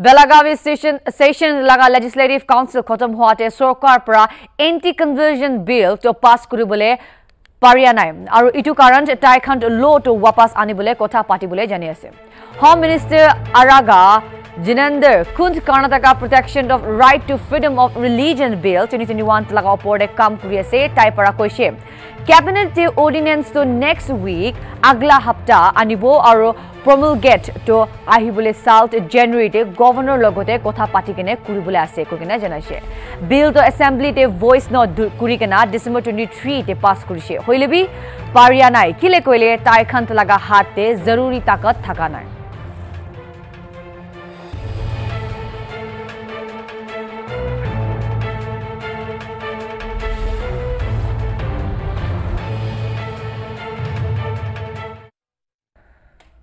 session session লাগা legislative council খতম হোৱাতে চৰকাৰ পৰা এণ্টি কনভাৰ্জন বিল তো পাছ কৰিবলৈ পাৰিয়া নাই আৰু ইটো কাৰণ টাইখান ল'টো ৱাপাছ আনিবলৈ কথা পাতিবলৈ জানি আছে home minister Araga Jnanendra Kund Karnataka protection of right to freedom of religion bill twenty twenty one লগা ওপৰতে কাম কৰি আছে তাইৰ পৰা কৈছে কেবিনেট অৰ্ডিনেন্সটো নেক্সট উইক আগলা সপ্তাহ আনিব আৰু প্ৰমুলগেটটো আহিবলৈ চাউথ জানুৱাৰীতে গভৰ্ণৰ লগতে কথা পাতি কিনে কৰিবলৈ আছে কৈ কিনে জনাইছে বিলটো এছেম্বলিতে ভইচ নট কৰি কিনে ডিচেম্বৰ টুৱেণ্টি থ্ৰীতে পাছ কৰিছে হৈলেবি পাৰিয়া নাই কিলে কৈলে তাইখান লগা হাতে জৰুৰী তাকত থকা নাই